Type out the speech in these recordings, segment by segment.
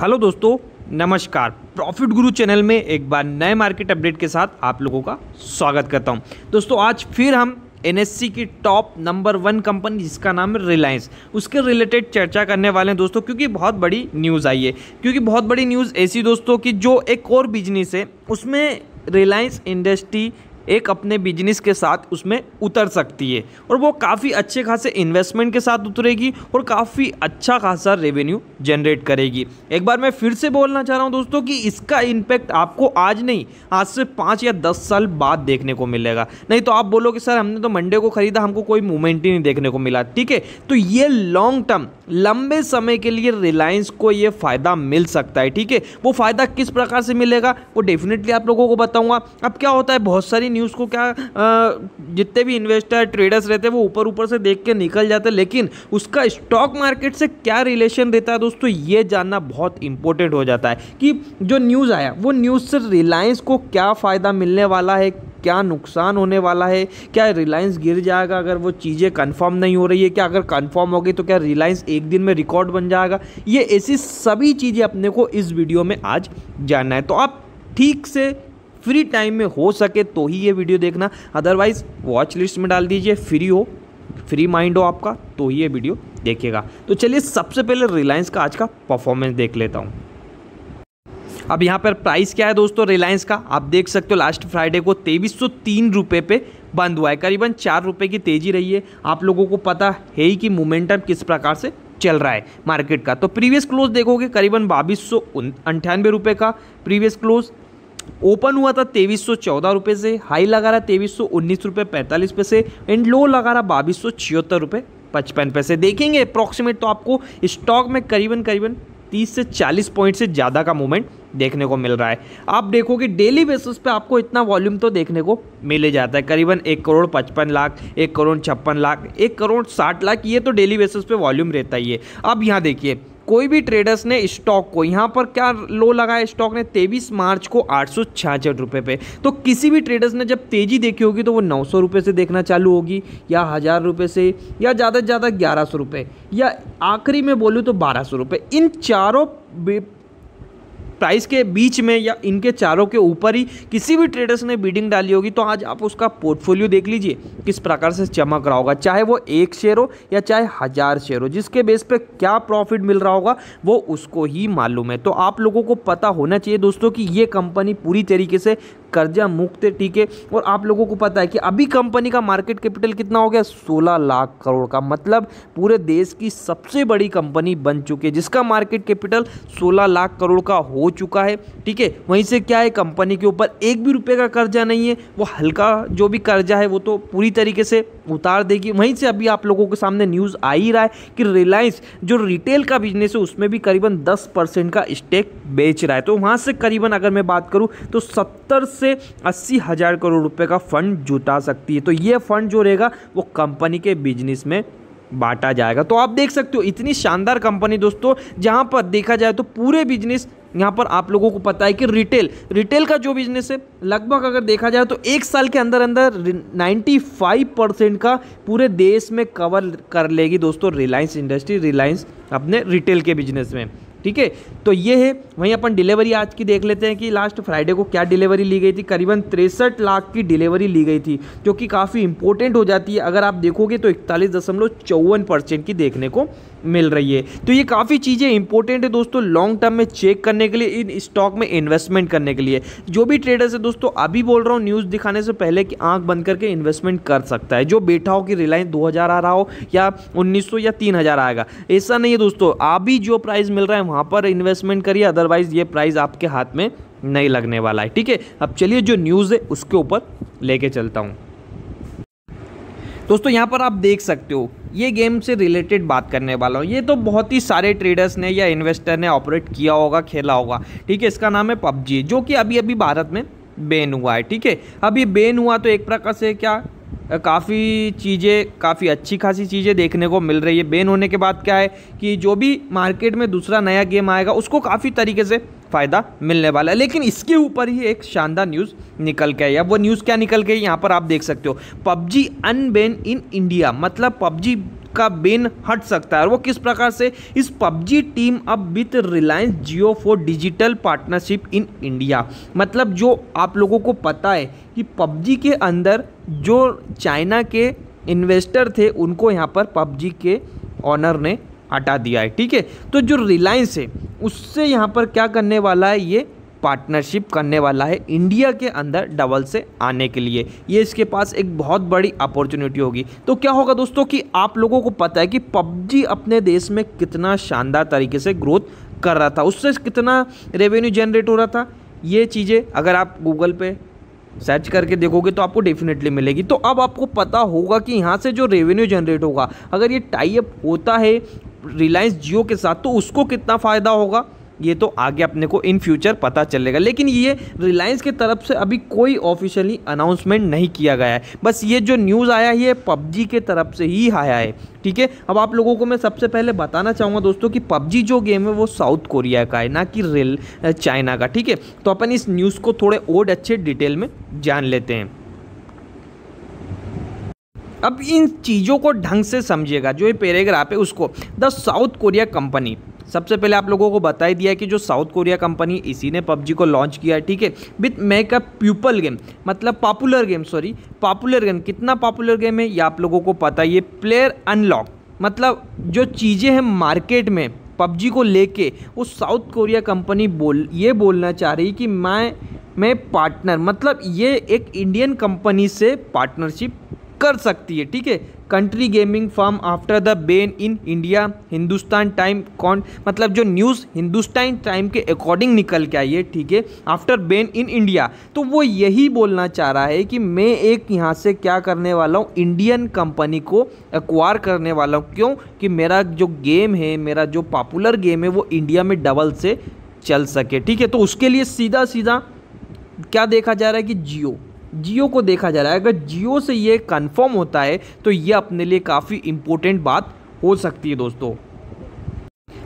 Hello दोस्तों, नमस्कार। Profit गुरु channel में एक बार नए मार्केट अपडेट के साथ आप लोगों का स्वागत करता हूँ। दोस्तों, आज फिर हम एनएससी की टॉप नंबर वन कंपनी जिसका नाम है रिलायंस उसके रिलेटेड चर्चा करने वाले हैं दोस्तों, क्योंकि बहुत बड़ी न्यूज़ आई है। क्योंकि बहुत बड़ी न्यूज़ ऐसी दोस्तों कि जो एक और बिज़नेस है, उसमें रिलायंस इंडस्ट्री एक अपने बिज़नेस के साथ उसमें उतर सकती है। और वो काफ़ी अच्छे खासे इन्वेस्टमेंट के साथ उतरेगी और काफ़ी अच्छा खासा रेवेन्यू जनरेट करेगी। एक बार मैं फिर से बोलना चाह रहा हूँ दोस्तों कि इसका इम्पैक्ट आपको आज नहीं, आज से पाँच या दस साल बाद देखने को मिलेगा। नहीं तो आप बोलोगे, सर, हमने तो मंडे को खरीदा, हमको कोई मूवमेंट ही नहीं देखने को मिला। ठीक है? तो ये लॉन्ग टर्म लंबे समय के लिए रिलायंस को ये फ़ायदा मिल सकता है। ठीक है? वो फ़ायदा किस प्रकार से मिलेगा? वो डेफिनेटली आप लोगों को बताऊँगा। अब क्या होता है? बहुत सारी न्यूज़ को क्या जितने भी इन्वेस्टर ट्रेडर्स रहते हैं, वो ऊपर ऊपर से देख के निकल जाते लेकिन उसका स्टॉक मार्केट से क्या रिलेशन रहता है दोस्तों, ये जानना बहुत इंपॉर्टेंट हो जाता है कि जो न्यूज़ आया, वो न्यूज़ से रिलायंस को क्या फ़ायदा मिलने वाला है, क्या नुकसान होने वाला है? क्या रिलायंस गिर जाएगा अगर वो चीज़ें कंफर्म नहीं हो रही है? क्या अगर कंफर्म हो गई तो क्या रिलायंस एक दिन में रिकॉर्ड बन जाएगा? ये ऐसी सभी चीज़ें अपने को इस वीडियो में आज जानना है। तो आप ठीक से फ्री टाइम में हो सके तो ही ये वीडियो देखना। अदरवाइज़ वॉच लिस्ट में डाल दीजिए फ्री हो फ्री माइंड हो आपका तो ही ये वीडियो देखिएगा तो चलिए, सबसे पहले रिलायंस का आज का परफॉर्मेंस देख लेता हूँ। अब यहाँ पर प्राइस क्या है दोस्तों रिलायंस का? आप देख सकते हो लास्ट फ्राइडे को तेईस सौ तीन रुपये पे बंद हुआ है। करीबन चार रुपये की तेज़ी रही है। आप लोगों को पता है ही कि मोमेंटम किस प्रकार से चल रहा है मार्केट का। तो प्रीवियस क्लोज देखोगे, करीबन बाईस सौ अंठानवे रुपये का प्रीवियस क्लोज ओपन हुआ था तेईस सौ चौदह रुपये से, हाई लगा रहा तेईस सौ उन्नीस रुपये पैंतालीस पैसे, एंड लो लगा रहा बाईस सौ छिहत्तर रुपये पचपन पैसे। देखेंगे अप्रॉक्सीमेट तो आपको स्टॉक में करीबन करीबन तीस से चालीस पॉइंट से ज़्यादा का मूवमेंट देखने को मिल रहा है। आप देखोगे डेली बेसिस पे आपको इतना वॉल्यूम तो देखने को मिल जाता है। करीबन एक करोड़ पचपन लाख, एक करोड़ छप्पन लाख, एक करोड़ साठ लाख, ये तो डेली बेसिस पे वॉल्यूम रहता ही है। अब यहाँ देखिए कोई भी ट्रेडर्स ने स्टॉक को, यहाँ पर क्या लो लगाया स्टॉक ने? तेईस मार्च को आठ सौ छियासठ रुपये पे। तो किसी भी ट्रेडर्स ने जब तेज़ी देखी होगी तो वो नौ सौ रुपये से देखना चालू होगी, या हज़ार रुपये से, या ज़्यादा से ज़्यादा ग्यारह सौ रुपये या आखिरी में बोलूँ तो बारह सौ रुपये इन चारों प्राइस के बीच में या इनके चारों के ऊपर ही किसी भी ट्रेडर्स ने बीडिंग डाली होगी तो आज आप उसका पोर्टफोलियो देख लीजिए, किस प्रकार से चमक रहा होगा, चाहे वो एक शेयर हो या चाहे हज़ार शेयर हो, जिसके बेस पर क्या प्रॉफिट मिल रहा होगा, वो उसको ही मालूम है। तो आप लोगों को पता होना चाहिए दोस्तों कि ये कंपनी पूरी तरीके से कर्जा मुक्त है है? और आप लोगों को पता है कि अभी कंपनी का मार्केट कैपिटल कितना हो गया? 16 लाख करोड़ का। मतलब पूरे देश की सबसे बड़ी कंपनी बन चुकी है, जिसका मार्केट कैपिटल 16 लाख करोड़ का हो चुका है, ठीक है? वहीं से क्या है कंपनी के ऊपर एक भी रुपये का कर्जा नहीं है। वो हल्का जो भी कर्जा है, वो तो पूरी तरीके से उतार देगी। वहीं से अभी आप लोगों के सामने न्यूज़ आ ही रहा है कि रिलायंस जो रिटेल का बिज़नेस है, उसमें भी करीबन दस परसेंट का स्टेक बेच रहा है। तो वहाँ से करीबन अगर मैं बात करूँ तो सत्तर से अस्सी हज़ार करोड़ रुपए का फंड जुटा सकती है। तो ये फंड जो रहेगा, वो कंपनी के बिज़नेस में बांटा जाएगा। तो आप देख सकते हो, इतनी शानदार कंपनी दोस्तों, जहाँ पर देखा जाए तो पूरे बिज़नेस, यहाँ पर आप लोगों को पता है कि रिटेल रिटेल का जो बिज़नेस है, लगभग अगर देखा जाए तो एक साल के अंदर अंदर 95 परसेंट का पूरे देश में कवर कर लेगी दोस्तों रिलायंस इंडस्ट्री रिलायंस अपने रिटेल के बिज़नेस में। ठीक है? तो ये है, वहीं अपन डिलीवरी आज की देख लेते हैं कि लास्ट फ्राइडे को क्या डिलीवरी ली गई थी। करीबन तिरसठ लाख की डिलीवरी ली गई थी, जो कि काफ़ी इंपॉर्टेंट हो जाती है। अगर आप देखोगे तो इकतालीस दशमलव चौवन परसेंट की देखने को मिल रही है। तो ये काफ़ी चीज़ें इंपॉर्टेंट है दोस्तों लॉन्ग टर्म में चेक करने के लिए, इन स्टॉक में इन्वेस्टमेंट करने के लिए। जो भी ट्रेडर्स है दोस्तों, अभी बोल रहा हूँ न्यूज़ दिखाने से पहले कि आँख बंद करके इन्वेस्टमेंट कर सकता है। जो बैठा हो कि रिलायंस दो हज़ार आ रहा हो, या उन्नीस सौ या तीन हज़ार आएगा। ऐसा नहीं है दोस्तों, अभी जो प्राइस मिल रहा है, वहाँ पर इन्वेस्टमेंट करिए अदरवाइज़ ये प्राइस आपके हाथ में नहीं लगने वाला है। ठीक है, अब चलिए जो न्यूज़ है, उसके ऊपर लेके चलता हूँ। दोस्तों, यहाँ पर आप देख सकते हो ये गेम से रिलेटेड बात करने वाला हूँ। ये तो बहुत ही सारे ट्रेडर्स ने या इन्वेस्टर ने ऑपरेट किया होगा, खेला होगा। ठीक है, इसका नाम है पबजी, जो कि अभी अभी भारत में बैन हुआ है। ठीक है ये बैन हुआ तो एक प्रकार से क्या, काफ़ी चीज़ें, काफ़ी अच्छी खासी चीज़ें देखने को मिल रही है। बैन होने के बाद क्या है कि जो भी मार्केट में दूसरा नया गेम आएगा, उसको काफ़ी तरीके से फ़ायदा मिलने वाला है। लेकिन इसके ऊपर ही एक शानदार न्यूज़ निकल के आई। अब वो न्यूज़ क्या निकल गई यहाँ पर आप देख सकते हो। पबजी अनबेन इन इंडिया मतलब पबजी का बेन हट सकता है। और वो किस प्रकार से? इस पबजी टीम अब with Reliance Jio for digital partnership in India. मतलब जो आप लोगों को पता है कि पबजी के अंदर जो चाइना के इन्वेस्टर थे, उनको यहाँ पर पबजी के ऑनर ने हटा दिया है। ठीक है? तो जो रिलायंस है उससे यहाँ पर क्या करने वाला है? ये पार्टनरशिप करने वाला है इंडिया के अंदर डबल से आने के लिए। ये इसके पास एक बहुत बड़ी अपॉर्चुनिटी होगी। तो क्या होगा दोस्तों कि आप लोगों को पता है कि पबजी अपने देश में कितना शानदार तरीके से ग्रोथ कर रहा था। उससे कितना रेवेन्यू जनरेट हो रहा था? ये चीज़ें अगर आप गूगल पे सर्च करके देखोगे तो आपको डेफिनेटली मिलेगी। तो अब आपको पता होगा कि यहाँ से जो रेवेन्यू जनरेट होगा, अगर ये टाइप होता है रिलायंस जियो के साथ तो उसको कितना फ़ायदा होगा? ये तो आगे अपने को इन फ्यूचर पता चलेगा। लेकिन ये रिलायंस की तरफ़ से अभी कोई ऑफिशियली अनाउंसमेंट नहीं किया गया है। बस ये जो न्यूज़ आया है, ये पबजी के तरफ़ से ही आया है। ठीक है? अब आप लोगों को मैं सबसे पहले बताना चाहूँगा दोस्तों कि पबजी जो गेम है, वो साउथ कोरिया का है, ना कि रेल चाइना का। ठीक है? तो अपन इस न्यूज़ को थोड़े और अच्छे डिटेल में जान लेते हैं। अब इन चीज़ों को ढंग से समझिएगा, जो ये पैराग्राफ है उसको। The South Korea company. सबसे पहले आप लोगों को बता ही दिया कि जो साउथ कोरिया कंपनी, इसी ने पबजी को लॉन्च किया है, ठीक है? With make a popular game मतलब popular game, sorry, popular game. कितना पॉपुलर गेम है, ये आप लोगों को पता है ये प्लेयर अनलॉक। मतलब जो चीज़ें हैं मार्केट में, पबजी को लेके, वो साउथ कोरिया कंपनी बोल, ये बोलना चाह रही कि मैं मैं पार्टनर मतलब ये एक इंडियन कंपनी से पार्टनरशिप कर सकती है, ठीक है? Country gaming firm after the ban in India Hindustan time कौन मतलब जो न्यूज़ हिंदुस्तान टाइम के अकॉर्डिंग निकल के आई है, ठीक है? आफ्टर बेन इन इंडिया तो वो यही बोलना चाह रहा है कि मैं एक यहाँ से क्या करने वाला हूँ? इंडियन कंपनी को एक्वायर करने वाला हूँ। क्यों? कि मेरा जो गेम है, मेरा जो पॉपुलर गेम है, वो इंडिया में डबल से चल सके, ठीक है? तो उसके लिए सीधा सीधा क्या देखा जा रहा है कि जियो जियो को देखा जा रहा है। अगर जियो से ये कन्फर्म होता है तो ये अपने लिए काफ़ी इम्पोर्टेंट बात हो सकती है दोस्तों।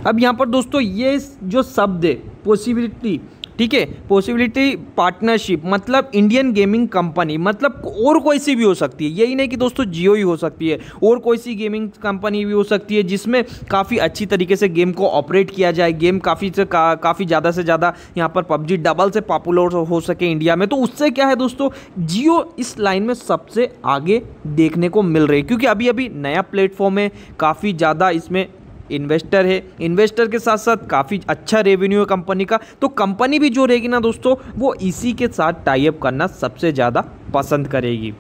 अब यहाँ पर दोस्तों, ये जो शब्द है पॉसिबिलिटी ठीक है? पॉसिबिलिटी पार्टनरशिप मतलब इंडियन गेमिंग कंपनी मतलब और कोई सी भी हो सकती है। यही नहीं कि दोस्तों जियो ही हो सकती है और कोई सी गेमिंग कंपनी भी हो सकती है जिसमें काफ़ी अच्छी तरीके से गेम को ऑपरेट किया जाए। गेम काफ़ी से का, काफ़ी ज़्यादा से ज़्यादा यहाँ पर पबजी डबल से पॉपुलर हो सके इंडिया में। तो उससे क्या है दोस्तों? जियो इस लाइन में सबसे आगे देखने को मिल रही है क्योंकि अभी अभी नया प्लेटफॉर्म है काफ़ी ज़्यादा इसमें इन्वेस्टर है। इन्वेस्टर के साथ साथ काफ़ी अच्छा रेवेन्यू है कंपनी का। तो कंपनी भी जो रहेगी ना दोस्तों, वो इसी के साथ टाइप करना सबसे ज़्यादा पसंद करेगी।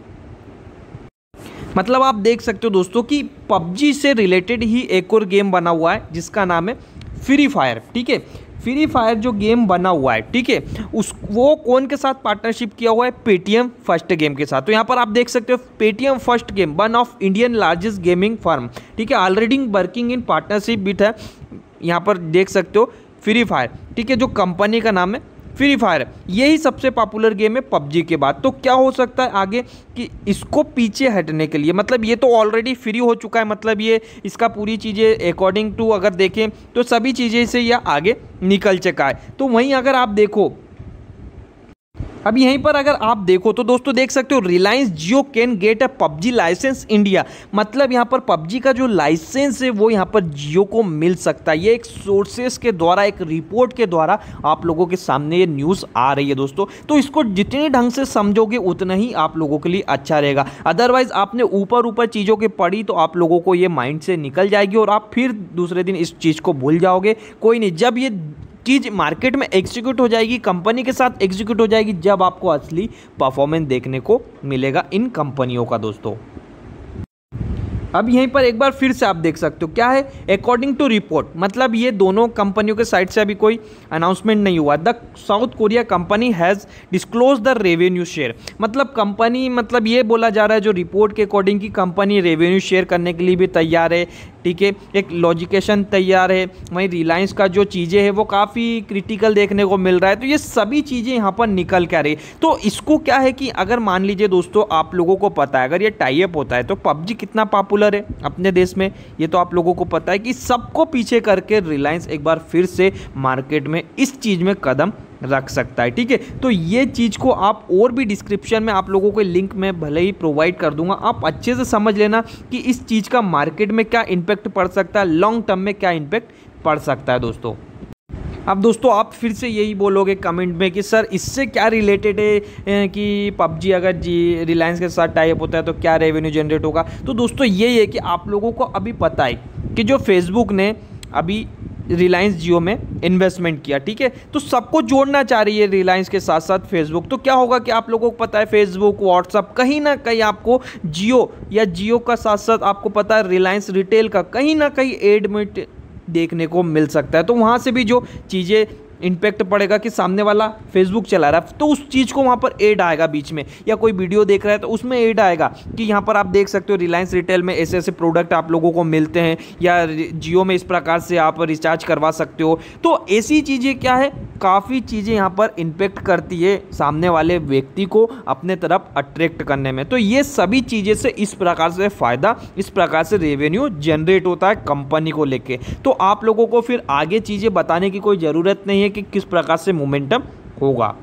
मतलब आप देख सकते हो दोस्तों कि पबजी से रिलेटेड ही एक और गेम बना हुआ है, जिसका नाम है फ्री फायर ठीक है? फ्री फायर जो गेम बना हुआ है, ठीक है? उस, वो कौन के साथ पार्टनरशिप किया हुआ है? पेटीएम फ़र्स्ट गेम के साथ। तो यहाँ पर आप देख सकते हो Paytm first game one of Indian largest gaming firm ठीक है? Already working in partnership with है। यहाँ पर देख सकते हो फ्री फायर ठीक है? जो कंपनी का नाम है फ्री फायर। यही सबसे पॉपुलर गेम है पबजी के बाद। तो क्या हो सकता है आगे कि इसको पीछे हटने के लिए? मतलब ये तो ऑलरेडी फ्री हो चुका है। मतलब ये, इसका पूरी चीज़ें अकॉर्डिंग टू अगर देखें तो सभी चीज़ें से यह आगे निकल चुका है। तो वहीं अगर आप देखो अब यहीं पर अगर आप देखो तो दोस्तों देख सकते हो Reliance Jio can get a PUBG license India मतलब यहाँ पर पबजी का जो लाइसेंस है, वो यहाँ पर जियो को मिल सकता है। ये एक सोर्सेस के द्वारा, एक रिपोर्ट के द्वारा आप लोगों के सामने ये न्यूज़ आ रही है दोस्तों। तो इसको जितने ढंग से समझोगे, उतना ही आप लोगों के लिए अच्छा रहेगा। अदरवाइज़ आपने ऊपर ऊपर चीज़ों के पढ़ी तो आप लोगों को ये माइंड से निकल जाएगी और आप फिर दूसरे दिन इस चीज़ को भूल जाओगे। कोई नहीं, जब ये चीज़ मार्केट में एग्जीक्यूट हो जाएगी कंपनी के साथ एग्जीक्यूट हो जाएगी, जब आपको असली परफॉर्मेंस देखने को मिलेगा इन कंपनियों का दोस्तों। अब यहीं पर एक बार फिर से आप देख सकते हो, क्या है? अकॉर्डिंग टू रिपोर्ट मतलब ये दोनों कंपनियों के साइड से अभी कोई अनाउंसमेंट नहीं हुआ। The south Korea company has disclose the revenue share मतलब कंपनी मतलब ये बोला जा रहा है, जो रिपोर्ट के अकॉर्डिंग की कंपनी रेवेन्यू शेयर करने के लिए भी तैयार है ठीक है एक लॉजिकेशन तैयार है, वहीं रिलायंस का जो चीज़ें हैं, वो काफ़ी क्रिटिकल देखने को मिल रहा है। तो ये सभी चीज़ें यहाँ पर निकल के आ रही तो इसको क्या है कि अगर मान लीजिए दोस्तों, आप लोगों को पता है, अगर ये टाइप होता है तो पबजी कितना पॉपुलर है अपने देश में? ये तो आप लोगों को पता है कि सबको पीछे करके रिलायंस एक बार फिर से मार्केट में इस चीज़ में कदम रख सकता है, ठीक है? तो ये चीज़ को आप और भी डिस्क्रिप्शन में आप लोगों को लिंक में भले ही प्रोवाइड कर दूँगा। आप अच्छे से समझ लेना कि इस चीज़ का मार्केट में क्या इम्पैक्ट पड़ सकता है लॉन्ग टर्म में क्या इम्पैक्ट पड़ सकता है दोस्तों। अब दोस्तों, आप फिर से यही बोलोगे कमेंट में कि, सर, इससे क्या रिलेटेड है कि पबजी अगर जी रिलायंस के साथ टाइप होता है तो क्या रेवेन्यू जनरेट होगा? तो दोस्तों यही है कि आप लोगों को अभी पता है कि जो फेसबुक ने अभी रिलायंस जियो में इन्वेस्टमेंट किया, ठीक है? तो सबको जोड़ना चाह रही है रिलायंस के साथ साथ फेसबुक तो क्या होगा कि आप लोगों को पता है फेसबुक व्हाट्सअप कहीं ना कहीं आपको जियो या जियो का साथ साथ आपको पता है रिलायंस रिटेल का कहीं ना कहीं एडमिट देखने को मिल सकता है। तो वहाँ से भी जो चीज़ें इम्पैक्ट पड़ेगा कि सामने वाला फेसबुक चला रहा है। तो उस चीज़ को वहाँ पर एड आएगा बीच में। या कोई वीडियो देख रहा है तो उसमें एड आएगा कि यहाँ पर आप देख सकते हो रिलायंस रिटेल में ऐसे ऐसे प्रोडक्ट आप लोगों को मिलते हैं या जियो में इस प्रकार से आप रिचार्ज करवा सकते हो। तो ऐसी चीज़ें क्या है काफ़ी चीज़ें यहाँ पर इम्पेक्ट करती है सामने वाले व्यक्ति को अपने तरफ़ अट्रैक्ट करने में। तो ये सभी चीज़ें से इस प्रकार से फ़ायदा, इस प्रकार से रेवेन्यू जनरेट होता है कंपनी को लेके। तो आप लोगों को फिर आगे चीज़ें बताने की कोई ज़रूरत नहीं है कि किस प्रकार से मोमेंटम होगा।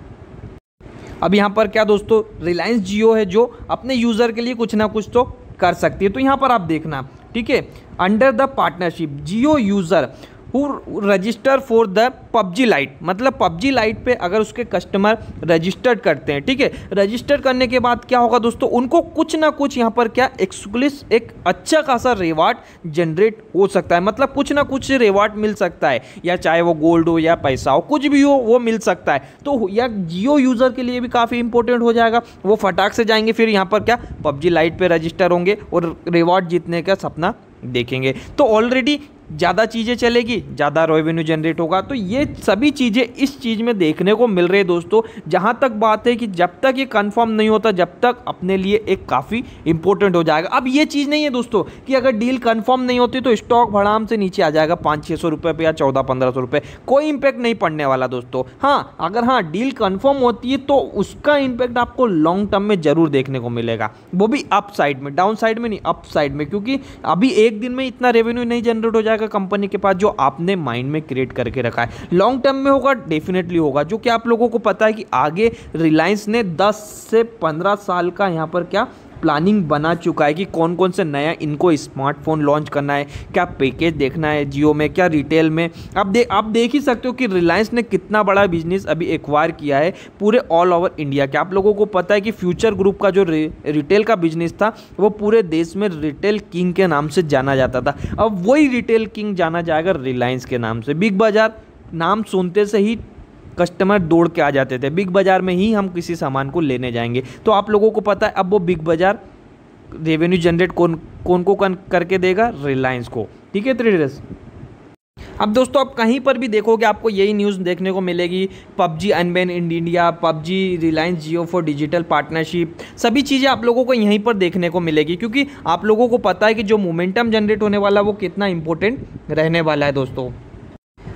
अब यहाँ पर क्या दोस्तों रिलायंस जियो है जो अपने यूज़र के लिए कुछ ना कुछ तो कर सकती है। तो यहाँ पर आप देखना, ठीक है? Under the partnership Jio user who register for the PUBG lite मतलब पबजी लाइट पे अगर उसके कस्टमर रजिस्टर्ड करते हैं, ठीक है? रजिस्टर करने के बाद क्या होगा दोस्तों? उनको कुछ ना कुछ यहाँ पर क्या एक्सक्लूसिव एक अच्छा खासा रिवार्ड जनरेट हो सकता है। मतलब कुछ ना कुछ रिवार्ड मिल सकता है। या चाहे वो गोल्ड हो या पैसा हो, कुछ भी हो, वो मिल सकता है। तो या जियो यूज़र के लिए भी काफ़ी इंपॉर्टेंट हो जाएगा। वो फटाक से जाएँगे, फिर यहाँ पर क्या पबजी लाइट पर रजिस्टर होंगे और रिवॉर्ड जीतने का सपना देखेंगे। तो ऑलरेडी ज़्यादा चीज़ें चलेगी, ज़्यादा रेवेन्यू जनरेट होगा। तो ये सभी चीज़ें इस चीज़ में देखने को मिल रही है दोस्तों। जहाँ तक बात है कि जब तक ये कन्फर्म नहीं होता, जब तक अपने लिए एक काफ़ी इंपॉर्टेंट हो जाएगा। अब ये चीज़ नहीं है दोस्तों कि अगर डील कन्फर्म नहीं होती तो स्टॉक भड़ाम से नीचे आ जाएगा पाँच छः सौ रुपये पे या चौदह पंद्रह सौ रुपये कोई इम्पैक्ट नहीं पड़ने वाला दोस्तों। हाँ अगर हाँ डील कन्फर्म होती है तो उसका इम्पैक्ट आपको लॉन्ग टर्म में ज़रूर देखने को मिलेगा। वो भी अप साइड में डाउन साइड में नहीं अप साइड में। क्योंकि अभी एक दिन में इतना रेवेन्यू नहीं जनरेट हो जाएगा। जाएगा कंपनी के पास जो आपने माइंड में क्रिएट करके रखा है। लॉन्ग टर्म में होगा डेफिनेटली होगा। जो कि आप लोगों को पता है कि आगे रिलायंस ने 10 से 15 साल का यहाँ पर क्या प्लानिंग बना चुका है कि कौन कौन से नया इनको स्मार्टफ़ोन लॉन्च करना है, क्या पैकेज देखना है जियो में, क्या रिटेल में। आप दे, आप देख ही सकते हो कि रिलायंस ने कितना बड़ा बिज़नेस अभी एक्वायर किया है पूरे ऑल ओवर इंडिया के। आप लोगों को पता है कि फ्यूचर ग्रुप का जो रि रिटेल का बिज़नेस था, वो पूरे देश में रिटेल किंग के नाम से जाना जाता था। अब वही रिटेल किंग जाना जाएगा रिलायंस के नाम से। बिग बाज़ार नाम सुनते से ही कस्टमर दौड़ के आ जाते थे। बिग बाज़ार में ही हम किसी सामान को लेने जाएँगे। तो आप लोगों को पता है, अब वो बिग बाज़ार रेवेन्यू जनरेट कौन कौन को कन, करके देगा? रिलायंस को। ठीक है ट्रेडर्स अब दोस्तों, आप कहीं पर भी देखोगे, आपको यही न्यूज़ देखने को मिलेगी। PUBG unban in India PUBG Reliance Jio for digital partnership सभी चीज़ें आप लोगों को यहीं पर देखने को मिलेगी, क्योंकि आप लोगों को पता है कि जो मोमेंटम जनरेट होने वाला, वो कितना इंपॉर्टेंट रहने वाला है दोस्तों।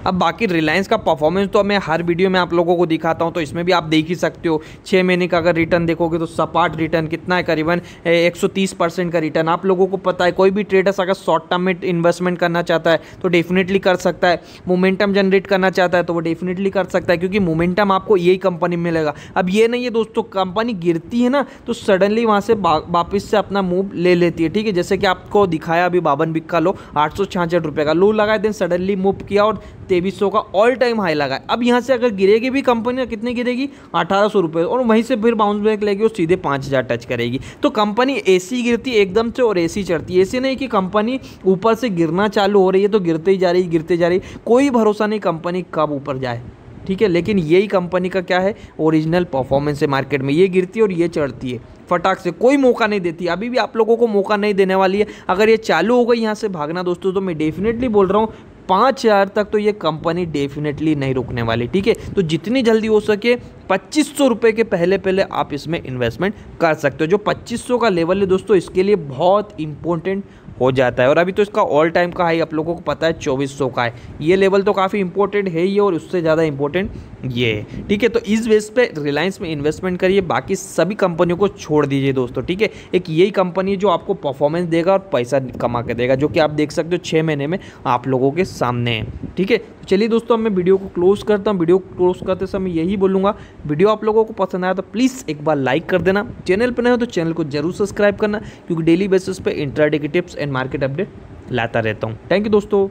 अब बाकी रिलायंस का परफॉर्मेंस तो मैं हर वीडियो में आप लोगों को दिखाता हूँ तो इसमें भी आप देख ही सकते हो। छः महीने का अगर रिटर्न देखोगे तो सपाट रिटर्न कितना है, करीबन 130 परसेंट का रिटर्न आप लोगों को पता है, कोई भी ट्रेडर्स अगर शॉर्ट टर्म में इन्वेस्टमेंट करना चाहता है तो डेफिनेटली कर सकता है। मोमेंटम जनरेट करना चाहता है तो वो डेफिनेटली कर सकता है, क्योंकि मोमेंटम आपको यही कंपनी में मिलेगा। अब ये नहीं है दोस्तों कंपनी गिरती है ना तो सडनली वहाँ से वापस से अपना मूव ले लेती है, ठीक है? जैसे कि आपको दिखाया अभी बावन बिक्का लो, आठ सौ का। लो लगाए दिन सडनली मूव किया और तेईस का ऑल टाइम हाई लगा है। अब यहाँ से अगर गिरेगी भी कंपनी कितनी गिरेगी? अठारह सौ रुपये और वहीं से फिर बाउंस बैक लेगी और सीधे पाँच हज़ार टच करेगी। तो कंपनी एसी गिरती एकदम से और एसी चढ़ती ऐसे नहीं कि कंपनी ऊपर से गिरना चालू हो रही है तो गिरते ही जा रही, गिरते जा रही। कोई भरोसा नहीं कंपनी कब ऊपर जाए। ठीक है? लेकिन यही कंपनी का क्या है? ओरिजिनल परफॉर्मेंस है मार्केट में। ये गिरती है और ये चढ़ती है। फटाक से कोई मौका नहीं देती। अभी भी आप लोगों को मौका नहीं देने वाली है। अगर ये चालू हो गई यहाँ से भागना दोस्तों तो मैं डेफिनेटली बोल रहा हूँ पाँच हज़ार तक तो ये कंपनी डेफिनेटली नहीं रुकने वाली, ठीक है? तो जितनी जल्दी हो सके पच्चीस सौ रुपये के पहले पहले आप इसमें इन्वेस्टमेंट कर सकते हो। जो पच्चीस सौ का लेवल है दोस्तों, इसके लिए बहुत इंपॉर्टेंट हो जाता है। और अभी तो इसका ऑल टाइम का हाई आप लोगों को पता है, चौबीस सौ का है। ये लेवल तो काफ़ी इंपॉर्टेंट है ही और उससे ज़्यादा इंपॉर्टेंट ये है। ठीक है तो इस बेस पे रिलायंस में इन्वेस्टमेंट करिए, बाकी सभी कंपनियों को छोड़ दीजिए दोस्तों, ठीक है? एक यही कंपनी है जो आपको परफॉर्मेंस देगा और पैसा कमा के देगा, जो कि आप देख सकते हो छः महीने में आप लोगों के सामने है। ठीक है तो चलिए दोस्तों, मैं वीडियो को क्लोज करता हूँ। वीडियो क्लोज करते समय यही बोलूँगा वीडियो आप लोगों को पसंद आया तो प्लीज़ एक बार लाइक कर देना। चैनल पर नहीं हो तो चैनल को ज़रूर सब्सक्राइब करना, क्योंकि डेली बेसिस पर इंट्राडे की टिप्स एंड मार्केट अपडेट लाता रहता हूँ। थैंक यू दोस्तों।